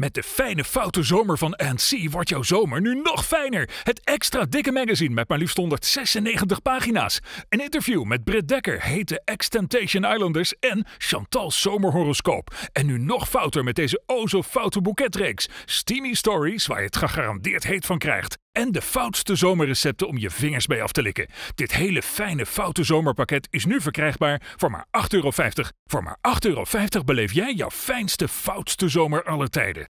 Met de fijne foute zomer van NC wordt jouw zomer nu nog fijner. Het extra dikke magazine met maar liefst 196 pagina's. Een interview met Britt Dekker, hete Extentation Islanders en Chantal's zomerhoroscoop. En nu nog fouter met deze o zo foute boeketreeks. Steamy stories waar je het gegarandeerd heet van krijgt. En de foutste zomerrecepten om je vingers bij af te likken. Dit hele fijne foute zomerpakket is nu verkrijgbaar voor maar 8,50 euro. Voor maar 8,50 euro beleef jij jouw fijnste, foutste zomer aller tijden.